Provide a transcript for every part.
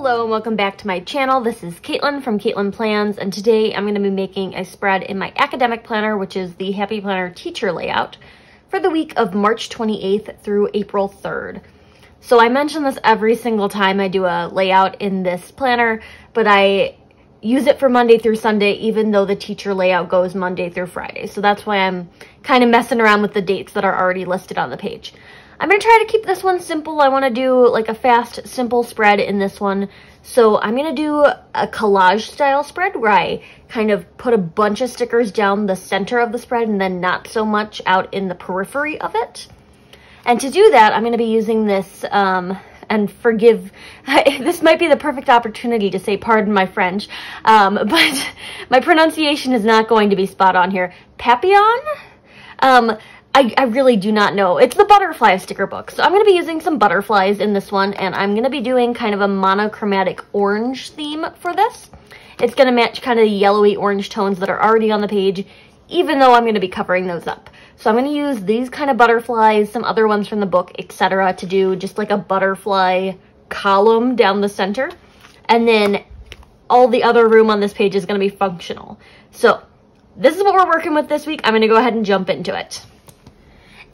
Hello and welcome back to my channel. This is Katelyn from Katelyn Plans and today I'm going to be making a spread in my academic planner which is the Happy Planner teacher layout for the week of March 28th through April 3rd. So I mention this every single time I do a layout in this planner but I use it for Monday through Sunday even though the teacher layout goes Monday through Friday. So that's why I'm kind of messing around with the dates that are already listed on the page. I'm going to try to keep this one simple. I want to do like a fast, simple spread in this one. So I'm going to do a collage style spread where I kind of put a bunch of stickers down the center of the spread and then not so much out in the periphery of it. And to do that, I'm going to be using this, um, and forgive, this might be the perfect opportunity to say pardon my French, um, but my pronunciation is not going to be spot on here. Papillon? Um, I, I really do not know. It's the butterfly sticker book. So I'm going to be using some butterflies in this one, and I'm going to be doing kind of a monochromatic orange theme for this. It's going to match kind of the yellowy orange tones that are already on the page, even though I'm going to be covering those up. So I'm going to use these kind of butterflies, some other ones from the book, etc. to do just like a butterfly column down the center. And then all the other room on this page is going to be functional. So this is what we're working with this week. I'm going to go ahead and jump into it.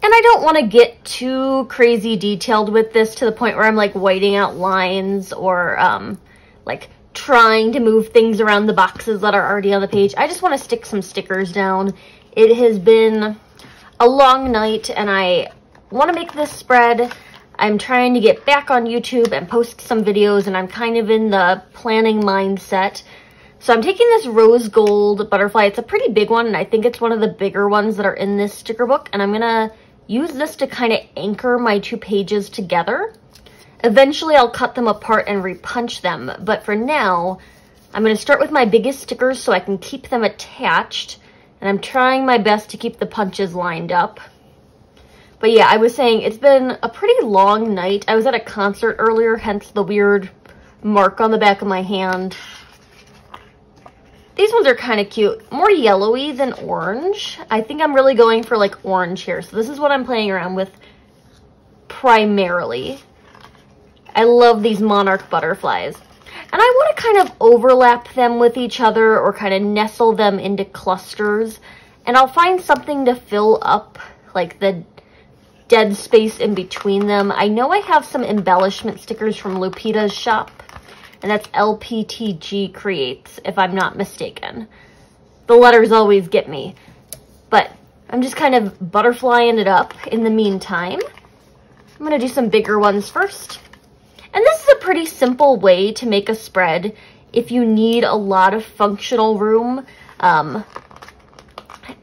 And I don't want to get too crazy detailed with this to the point where I'm like whiting out lines or um, like trying to move things around the boxes that are already on the page. I just want to stick some stickers down. It has been a long night and I want to make this spread. I'm trying to get back on YouTube and post some videos and I'm kind of in the planning mindset. So I'm taking this rose gold butterfly. It's a pretty big one and I think it's one of the bigger ones that are in this sticker book. And I'm going to use this to kind of anchor my two pages together. Eventually I'll cut them apart and repunch them, but for now, I'm going to start with my biggest stickers so I can keep them attached, and I'm trying my best to keep the punches lined up. But yeah, I was saying it's been a pretty long night. I was at a concert earlier, hence the weird mark on the back of my hand. These ones are kind of cute. More yellowy than orange. I think I'm really going for like orange here. So this is what I'm playing around with primarily. I love these monarch butterflies. And I want to kind of overlap them with each other or kind of nestle them into clusters. And I'll find something to fill up like the dead space in between them. I know I have some embellishment stickers from Lupita's shop and that's LPTG Creates, if I'm not mistaken. The letters always get me, but I'm just kind of butterflying it up in the meantime. I'm gonna do some bigger ones first. And this is a pretty simple way to make a spread if you need a lot of functional room, um,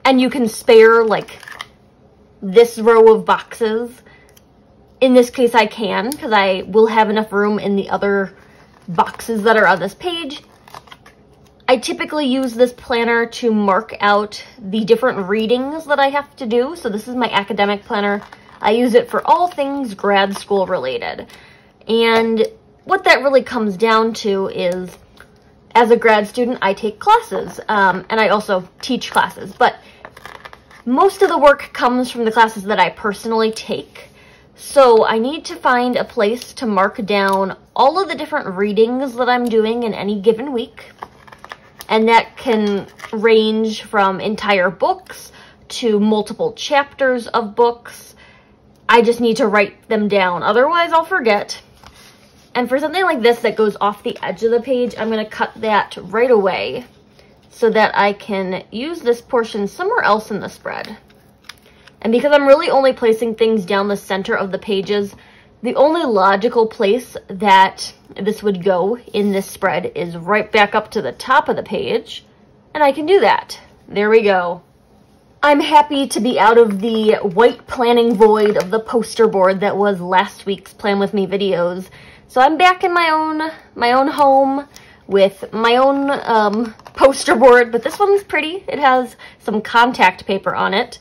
and you can spare like this row of boxes. In this case, I can because I will have enough room in the other boxes that are on this page. I typically use this planner to mark out the different readings that I have to do. So this is my academic planner. I use it for all things grad school related. And what that really comes down to is, as a grad student, I take classes, um, and I also teach classes. But most of the work comes from the classes that I personally take. So I need to find a place to mark down all of the different readings that I'm doing in any given week. And that can range from entire books to multiple chapters of books. I just need to write them down, otherwise I'll forget. And for something like this that goes off the edge of the page, I'm going to cut that right away so that I can use this portion somewhere else in the spread. And because I'm really only placing things down the center of the pages, the only logical place that this would go in this spread is right back up to the top of the page, and I can do that. There we go. I'm happy to be out of the white planning void of the poster board that was last week's Plan With Me videos. So I'm back in my own, my own home with my own um, poster board, but this one's pretty. It has some contact paper on it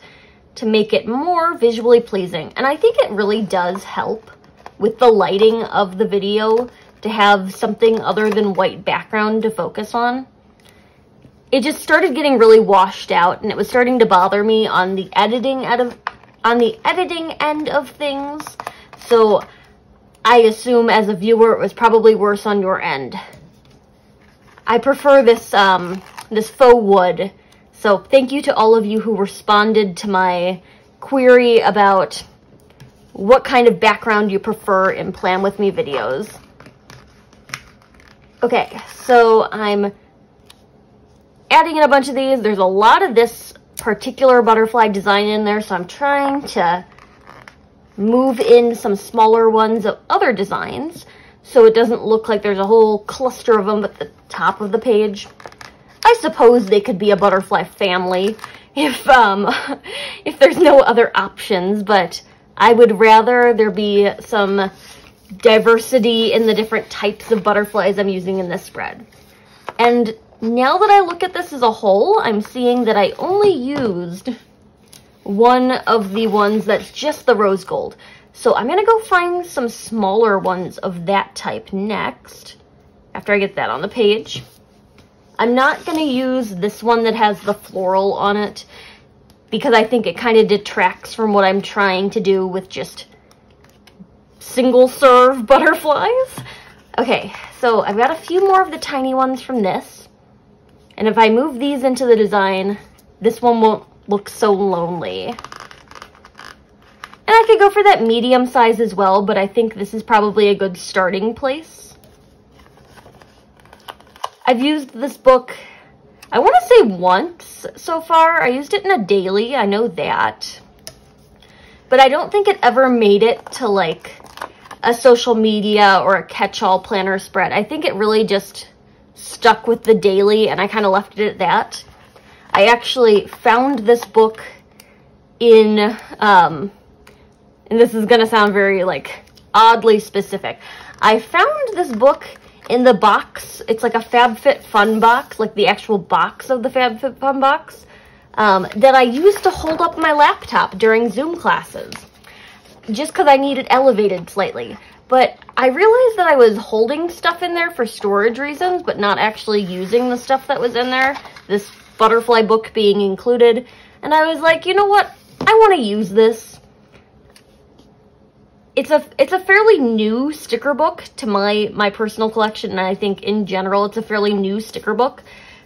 to make it more visually pleasing. And I think it really does help with the lighting of the video to have something other than white background to focus on. It just started getting really washed out and it was starting to bother me on the editing out of on the editing end of things. So I assume as a viewer it was probably worse on your end. I prefer this, um, this faux wood. So thank you to all of you who responded to my query about what kind of background you prefer in Plan With Me videos. Okay, so I'm adding in a bunch of these. There's a lot of this particular butterfly design in there, so I'm trying to move in some smaller ones of other designs so it doesn't look like there's a whole cluster of them at the top of the page. I suppose they could be a butterfly family if um if there's no other options, but I would rather there be some diversity in the different types of butterflies I'm using in this spread. And now that I look at this as a whole, I'm seeing that I only used one of the ones that's just the rose gold. So I'm going to go find some smaller ones of that type next, after I get that on the page. I'm not going to use this one that has the floral on it, because I think it kind of detracts from what I'm trying to do with just single serve butterflies. Okay, so I've got a few more of the tiny ones from this. And if I move these into the design, this one won't look so lonely. And I could go for that medium size as well, but I think this is probably a good starting place. I've used this book, I want to say once so far. I used it in a daily, I know that. But I don't think it ever made it to like a social media or a catch-all planner spread. I think it really just stuck with the daily and I kind of left it at that. I actually found this book in, um, and this is going to sound very like oddly specific. I found this book in the box. It's like a FabFitFun box, like the actual box of the FabFitFun box, um, that I used to hold up my laptop during Zoom classes, just because I needed elevated slightly. But I realized that I was holding stuff in there for storage reasons, but not actually using the stuff that was in there, this butterfly book being included. And I was like, you know what? I want to use this. It's a it's a fairly new sticker book to my my personal collection, and I think in general it's a fairly new sticker book.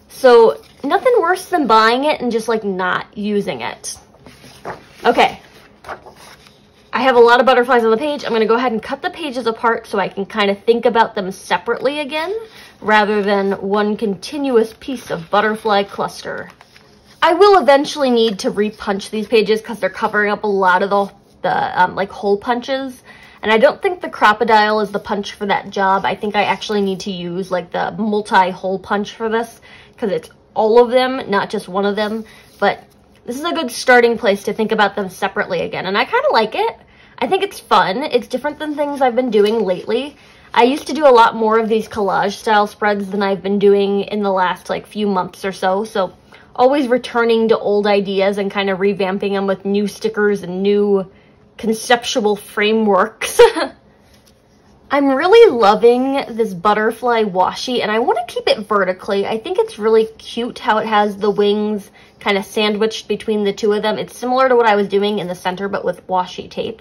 So nothing worse than buying it and just like not using it. Okay, I have a lot of butterflies on the page. I'm to go ahead and cut the pages apart so I can kind of think about them separately again, rather than one continuous piece of butterfly cluster. I will eventually need to repunch these pages because they're covering up a lot of the, the um, like hole punches. And I don't think the Crop-A-Dile is the punch for that job. I think I actually need to use like the multi-hole punch for this because it's all of them, not just one of them. But this is a good starting place to think about them separately again. And I kind of like it. I think it's fun. It's different than things I've been doing lately. I used to do a lot more of these collage style spreads than I've been doing in the last like few months or so. So always returning to old ideas and kind of revamping them with new stickers and new conceptual frameworks. I'm really loving this butterfly washi and I want to keep it vertically. I think it's really cute how it has the wings kind of sandwiched between the two of them. It's similar to what I was doing in the center but with washi tape.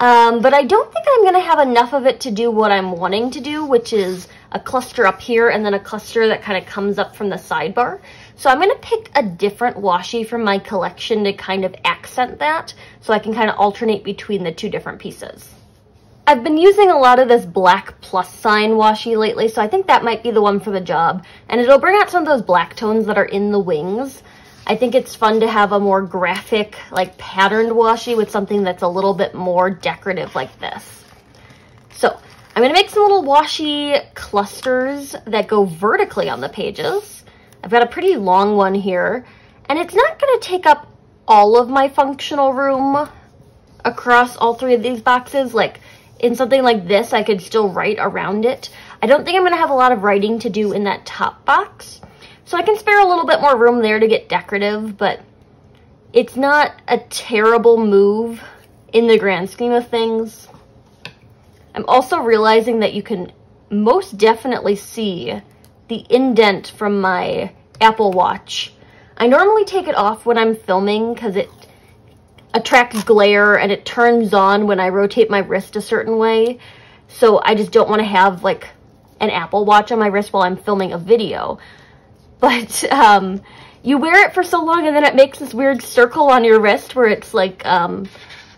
Um, but I don't think I'm going to have enough of it to do what I'm wanting to do, which is a cluster up here and then a cluster that kind of comes up from the sidebar. So I'm going to pick a different washi from my collection to kind of accent that so I can kind of alternate between the two different pieces. I've been using a lot of this black plus sign washi lately, so I think that might be the one for the job. And it'll bring out some of those black tones that are in the wings. I think it's fun to have a more graphic, like patterned washi with something that's a little bit more decorative like this. So I'm gonna make some little washi clusters that go vertically on the pages. I've got a pretty long one here, and it's not gonna take up all of my functional room across all three of these boxes. Like in something like this, I could still write around it. I don't think I'm gonna have a lot of writing to do in that top box. So I can spare a little bit more room there to get decorative, but it's not a terrible move in the grand scheme of things. I'm also realizing that you can most definitely see the indent from my Apple Watch. I normally take it off when I'm filming because it attracts glare and it turns on when I rotate my wrist a certain way. So I just don't want to have like an Apple Watch on my wrist while I'm filming a video. But um, you wear it for so long and then it makes this weird circle on your wrist where it's like um,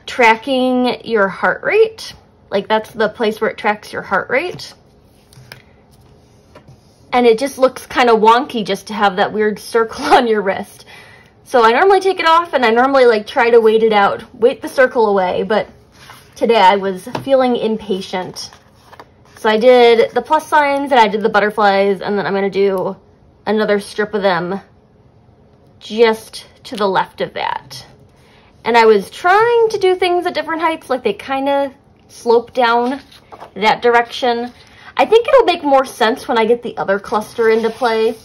tracking your heart rate. Like that's the place where it tracks your heart rate. And it just looks kind of wonky just to have that weird circle on your wrist. So I normally take it off and I normally like try to wait it out, wait the circle away, but today I was feeling impatient. So I did the plus signs and I did the butterflies and then I'm going to do another strip of them just to the left of that. And I was trying to do things at different heights, like they kind of slope down that direction. I think it'll make more sense when I get the other cluster into play.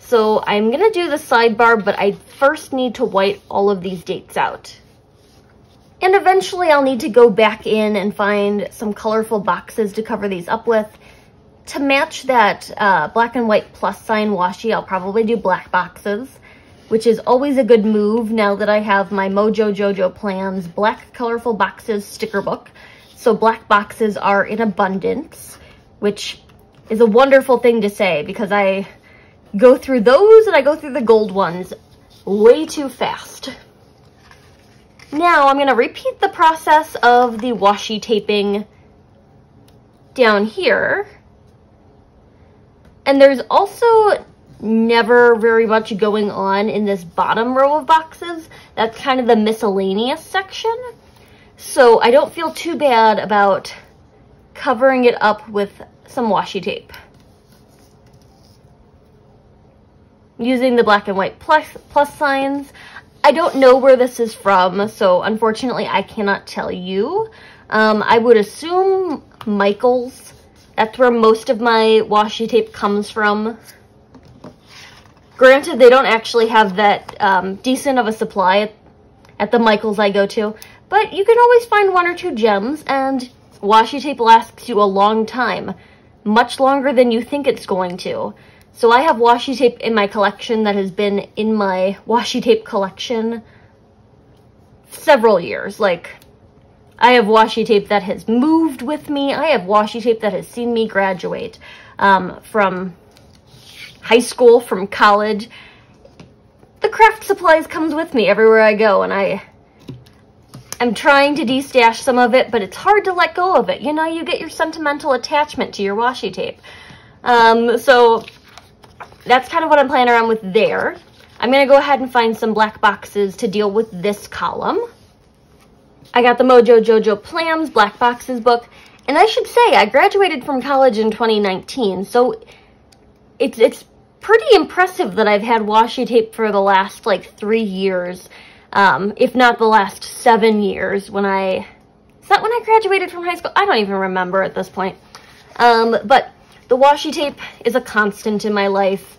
So I'm going to do the sidebar, but I first need to white all of these dates out. And eventually I'll need to go back in and find some colorful boxes to cover these up with. To match that uh, black and white plus sign washi, I'll probably do black boxes, which is always a good move now that I have my Mojo Jojo Plans Black Colorful Boxes sticker book. So black boxes are in abundance, which is a wonderful thing to say because I go through those and I go through the gold ones way too fast. Now I'm going to repeat the process of the washi taping down here. And there's also never very much going on in this bottom row of boxes. That's kind of the miscellaneous section. So I don't feel too bad about covering it up with some washi tape. Using the black and white plus, plus signs, I don't know where this is from, so unfortunately I cannot tell you. Um, I would assume Michaels. That's where most of my washi tape comes from. Granted, they don't actually have that um, decent of a supply at, at the Michaels I go to, but you can always find one or two gems, and washi tape lasts you a long time. Much longer than you think it's going to. So I have washi tape in my collection that has been in my washi tape collection several years. Like, I have washi tape that has moved with me. I have washi tape that has seen me graduate um, from high school, from college. The craft supplies comes with me everywhere I go, and I I'm trying to de-stash some of it, but it's hard to let go of it. You know, you get your sentimental attachment to your washi tape. Um, so that's kind of what I'm playing around with there. I'm going to go ahead and find some black boxes to deal with this column. I got the Mojo Jojo Plans Black Boxes book. And I should say, I graduated from college in 2019, so it's, it's pretty impressive that I've had washi tape for the last, like, three years, um, if not the last seven years when I... Is that when I graduated from high school? I don't even remember at this point. Um, but the washi tape is a constant in my life.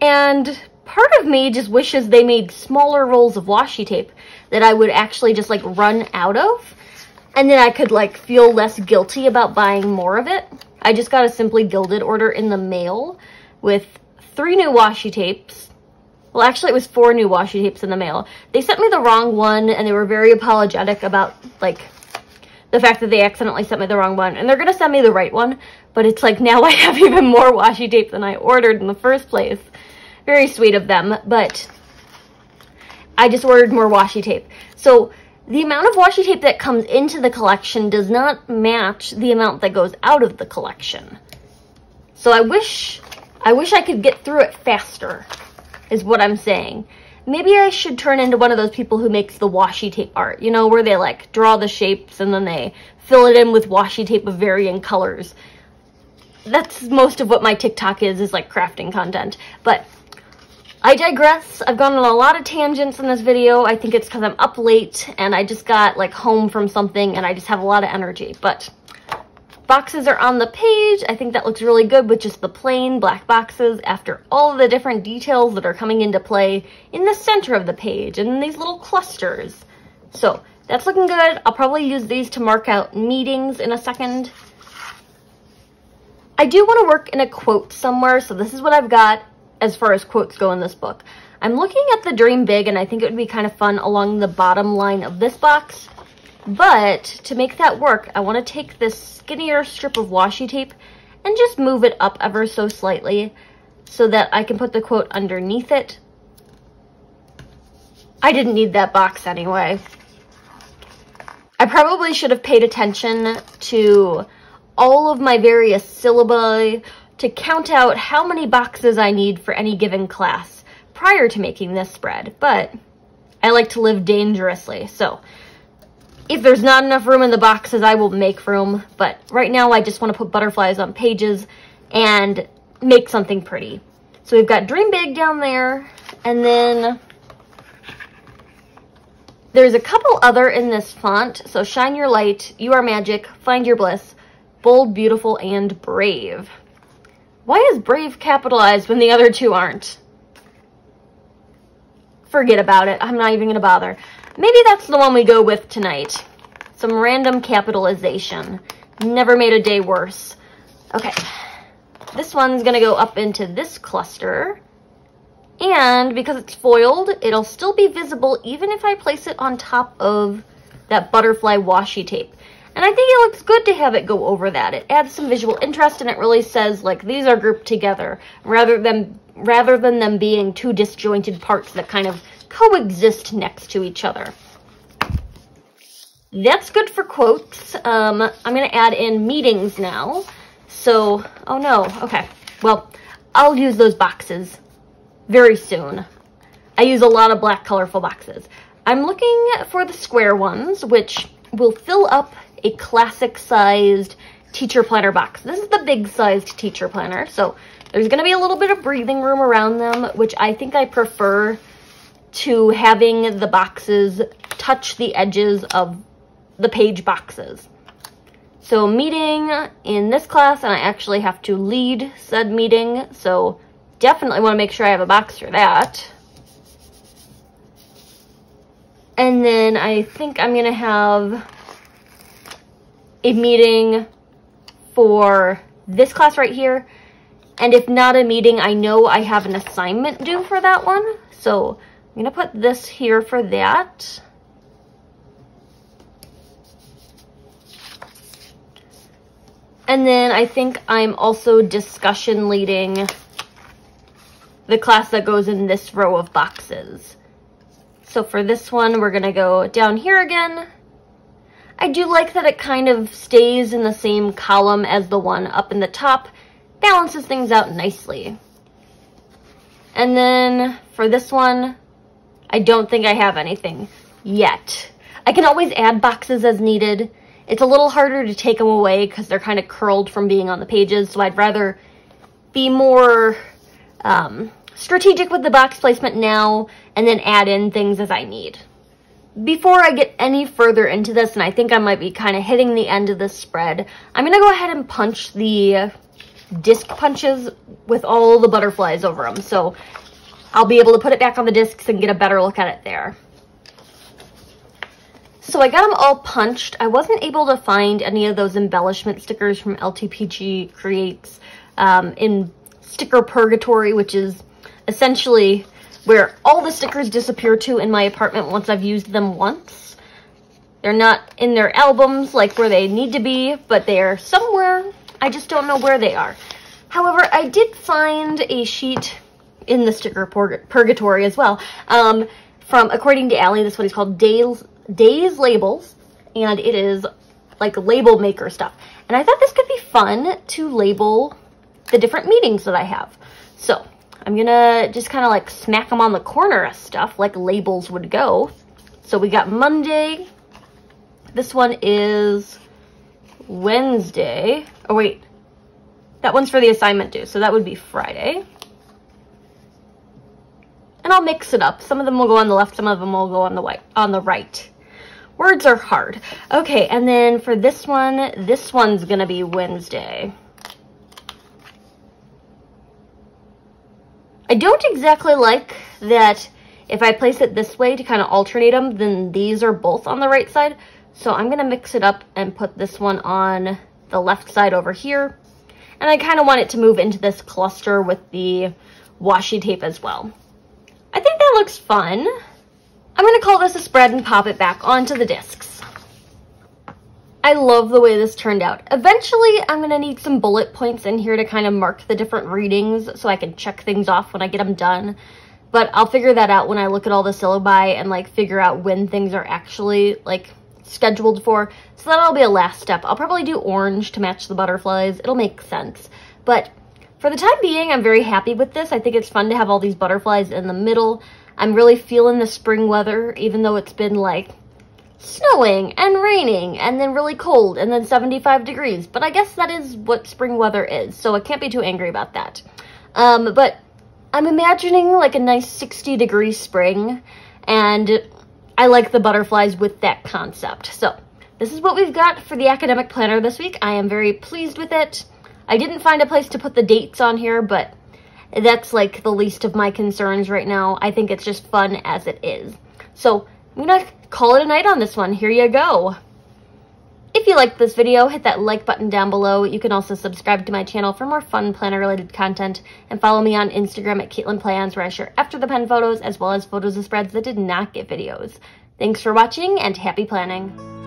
And part of me just wishes they made smaller rolls of washi tape that I would actually just like run out of. And then I could like feel less guilty about buying more of it. I just got a Simply Gilded order in the mail with three new washi tapes. Well, actually it was four new washi tapes in the mail. They sent me the wrong one and they were very apologetic about like the fact that they accidentally sent me the wrong one. And they're going to send me the right one, but it's like now I have even more washi tape than I ordered in the first place. Very sweet of them, but I just ordered more washi tape. So the amount of washi tape that comes into the collection does not match the amount that goes out of the collection. So I wish, I wish I could get through it faster, is what I'm saying. Maybe I should turn into one of those people who makes the washi tape art, you know, where they like draw the shapes and then they fill it in with washi tape of varying colors. That's most of what my TikTok is, is like crafting content. But I digress. I've gone on a lot of tangents in this video. I think it's because I'm up late and I just got like home from something and I just have a lot of energy. But Boxes are on the page. I think that looks really good with just the plain black boxes after all the different details that are coming into play in the center of the page and these little clusters. So that's looking good. I'll probably use these to mark out meetings in a second. I do want to work in a quote somewhere, so this is what I've got as far as quotes go in this book. I'm looking at the Dream Big and I think it would be kind of fun along the bottom line of this box. But to make that work, I want to take this skinnier strip of washi tape and just move it up ever so slightly so that I can put the quote underneath it. I didn't need that box anyway. I probably should have paid attention to all of my various syllabi to count out how many boxes I need for any given class prior to making this spread, but I like to live dangerously, so if there's not enough room in the boxes, I will make room, but right now I just want to put butterflies on pages and make something pretty. So we've got Dream Big down there, and then there's a couple other in this font. So Shine Your Light, You Are Magic, Find Your Bliss, Bold, Beautiful, and Brave. Why is Brave capitalized when the other two aren't? Forget about it. I'm not even going to bother. Maybe that's the one we go with tonight. Some random capitalization. Never made a day worse. Okay. This one's going to go up into this cluster. And because it's foiled, it'll still be visible even if I place it on top of that butterfly washi tape. And I think it looks good to have it go over that. It adds some visual interest and it really says like these are grouped together rather than rather than them being two disjointed parts that kind of coexist next to each other. That's good for quotes. Um, I'm going to add in meetings now. So, oh no, okay. Well, I'll use those boxes very soon. I use a lot of black colorful boxes. I'm looking for the square ones, which will fill up a classic sized teacher planner box. This is the big sized teacher planner, so there's going to be a little bit of breathing room around them, which I think I prefer to having the boxes touch the edges of the page boxes. So meeting in this class, and I actually have to lead said meeting, so definitely want to make sure I have a box for that. And then I think I'm going to have a meeting for this class right here. And if not a meeting, I know I have an assignment due for that one. So I'm going to put this here for that. And then I think I'm also discussion leading the class that goes in this row of boxes. So for this one, we're going to go down here again. I do like that it kind of stays in the same column as the one up in the top. Balances things out nicely. And then for this one, I don't think I have anything yet. I can always add boxes as needed. It's a little harder to take them away because they're kind of curled from being on the pages, so I'd rather be more um, strategic with the box placement now and then add in things as I need. Before I get any further into this, and I think I might be kind of hitting the end of this spread, I'm going to go ahead and punch the disc punches with all the butterflies over them. So I'll be able to put it back on the discs and get a better look at it there. So I got them all punched. I wasn't able to find any of those embellishment stickers from LTPG Creates um, in Sticker Purgatory, which is essentially where all the stickers disappear to in my apartment once I've used them once. They're not in their albums like where they need to be, but they are somewhere. I just don't know where they are. However, I did find a sheet in the sticker purg purgatory as well. Um, from, according to Ali, this one is called Days, Days Labels, and it is like label maker stuff. And I thought this could be fun to label the different meetings that I have. So I'm gonna just kind of like smack them on the corner of stuff like labels would go. So we got Monday. This one is Wednesday. Oh wait, that one's for the assignment due, so that would be Friday. And I'll mix it up. Some of them will go on the left, some of them will go on the, white, on the right. Words are hard. Okay, and then for this one, this one's gonna be Wednesday. I don't exactly like that if I place it this way to kind of alternate them, then these are both on the right side. So I'm to mix it up and put this one on the left side over here. And I kind of want it to move into this cluster with the washi tape as well. I think that looks fun. I'm to call this a spread and pop it back onto the discs. I love the way this turned out. Eventually, I'm to need some bullet points in here to kind of mark the different readings so I can check things off when I get them done. But I'll figure that out when I look at all the syllabi and like figure out when things are actually like scheduled for. So that'll be a last step. I'll probably do orange to match the butterflies. It'll make sense. But for the time being, I'm very happy with this. I think it's fun to have all these butterflies in the middle. I'm really feeling the spring weather, even though it's been like snowing and raining and then really cold and then 75 degrees. But I guess that is what spring weather is, so I can't be too angry about that. Um, but I'm imagining like a nice 60 degree spring and I like the butterflies with that concept. So this is what we've got for the academic planner this week. I am very pleased with it. I didn't find a place to put the dates on here, but that's like the least of my concerns right now. I think it's just fun as it is. So I'm gonna call it a night on this one. Here you go. If you liked this video, hit that like button down below. You can also subscribe to my channel for more fun planner-related content and follow me on Instagram at Katelyn Plans where I share after the pen photos as well as photos of spreads that did not get videos. Thanks for watching and happy planning!